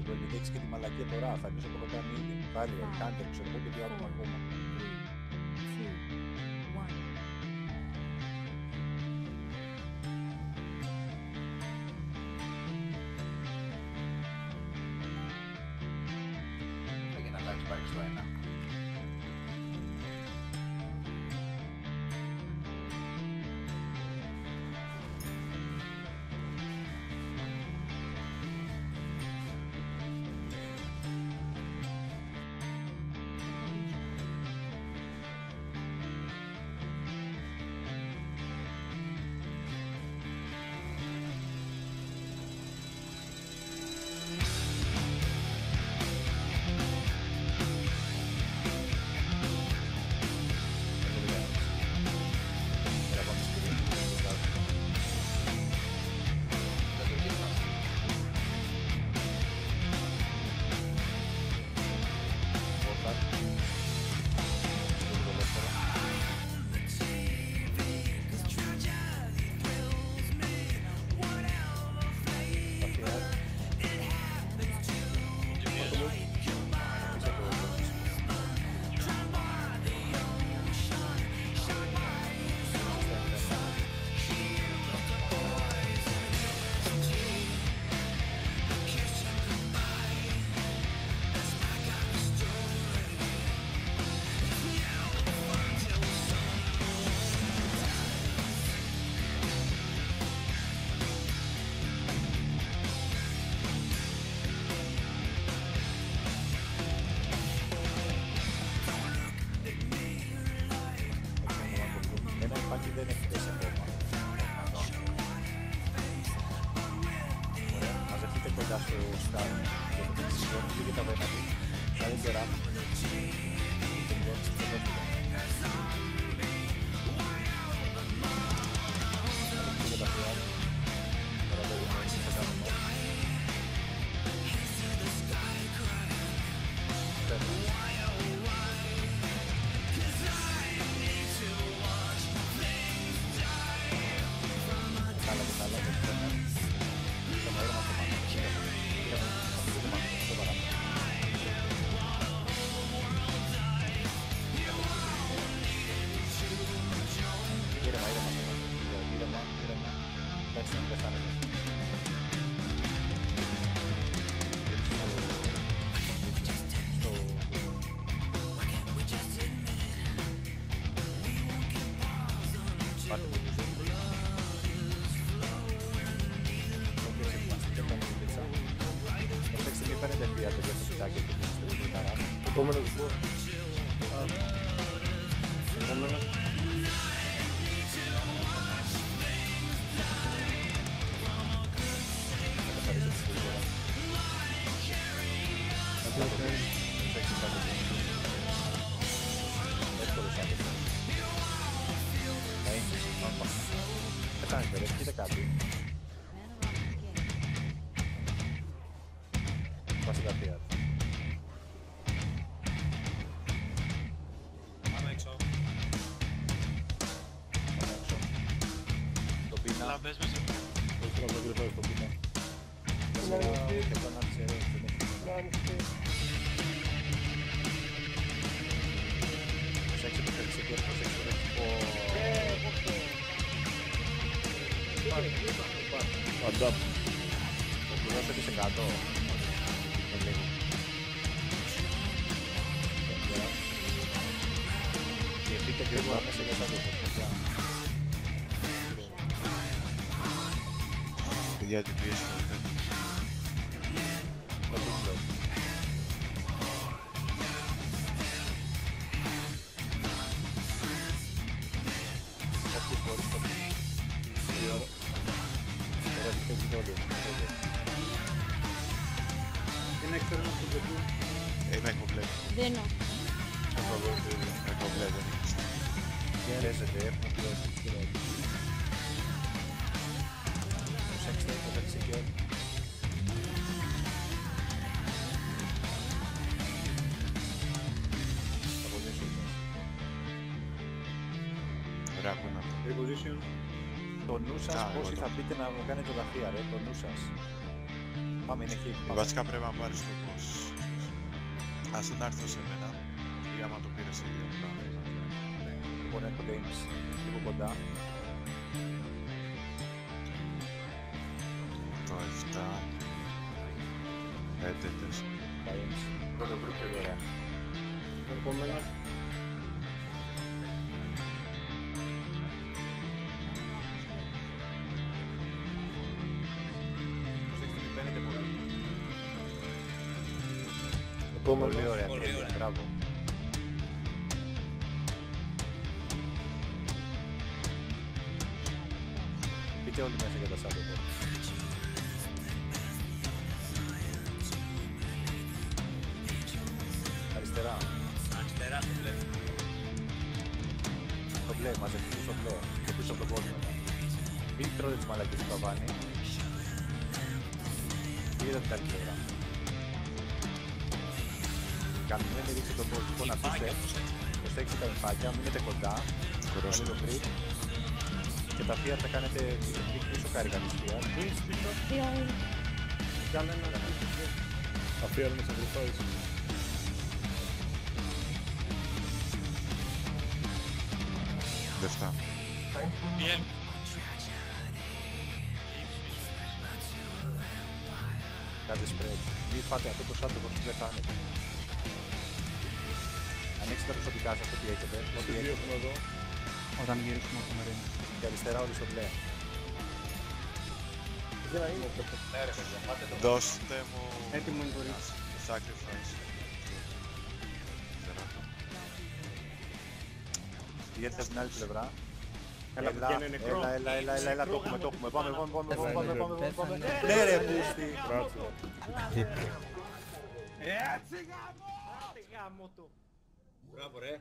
εδώ, γιατί έχεις και τη μαλακία τώρα. Θα αρχίσω από εδώ κάνει ήδη. Πάλι, κάντε, ξέρω εγώ, και τι άτομα ακόμα. Three, two, one. Έγινε να αλλάξει πάλι στο ένα. Ένα υπάρχει δεν έχει πέσει ακόμα. Ωραία. Μαζευτείτε κοντά στο σκάφο. Και το πείτε συγγνώμη, πήγε τα βένα του. Καλύτερα. Πήγε Πάρτε το πίσω. Προσέξτε μην παίρνετε βία παιδιά στο σπιτάκι κάνετε ρε, πείτε κάτι. Man around the gate. Πάστε κατευθείαν. Πάμε έξω. Πάμε έξω. Το πίνα. Λαμπές μέσα. Το τρόπο το γρήγορο στο πίνα. Ναι, Και το να ξέρει. Προσέξτε το χέρι σε κέρδο, προσέξτε το χέρι. Παντά. Το πληρώσετε σε κάτω. Με λίγο. Τώρα. Σκεφτείτε γρήγορα μέσα για τα δεν είναι. Παίζεται, έχουμε πληρώσει τις κυρώσεις. Προσέξτε, το θέλει και όλοι. Θα βοηθήσω. Ωραία, πού είναι αυτό. Reposition. Το νου σας Α, πόσοι εγώ θα μπείτε να μου κάνετε τα θεία ρε, το νου σας. Πάμε, είναι εκεί. Πάμε. Βασικά πρέπει να πάρεις το πώς. Ας να έρθω σε μένα. Ή άμα το πήρες ήδη απλά. Λοιπόν, έχω games λίγο κοντά. Το 7. 5, 4. Games. Πρώτο γκρουπ και Ωραία. Επόμενο. Επόμενος. Πολύ ωραία, τέλεια, μπράβο. Μπείτε όλοι μέσα για τα σάντο εδώ. Αριστερά. Αριστερά το βλέπω. Το μπλε, μαζευτείτε στο μπλε. Και πίσω από τον κόσμο. Μην τρώτε τις μαλακίες του Καβάνη. Πήγαινε την άλλη πλευρά. Καμπιμένη ρίξε τον κόσμο. Λοιπόν, αφήστε. Προσέξτε τα υφάκια, μείνετε κοντά. Κορώστε. Κάντε το grip. Και τα θεία θα κάνετε πίσω κάρικα της θείας. Κάνε ένα. Αφιέρωμα σε γρυφάεις. Δευτά. Πιέλ. Κάντε spread. Μην φάτε αυτό το σάντο όπως δεν φάνετε. Ανοίξτε τα προσωπικά σας ό,τι έχετε. Ό,τι Τι δύο έχετε. έχουμε εδώ. Όταν γυρίσουμε από το μερίνο. Και αριστερά όλοι στο μπλε. Δεν είναι αυτό. Ναι ρε παιδιά, πάτε το Δώστε μου... Έτοιμο είναι το ρίξ. Sacrifice. Τεράτο. Πηγαίνετε από την άλλη πλευρά. Έλα, που είναι νεκρό. έλα, έλα, έλα, έλα, έλα, το έχουμε, το έχουμε. Πάμε, πάμε, πάμε, πάμε, πάμε, πάμε, πάμε, πάμε. Πέθανε. Ναι ρε, πούστη. Μπράβο. Μπράβο ρε.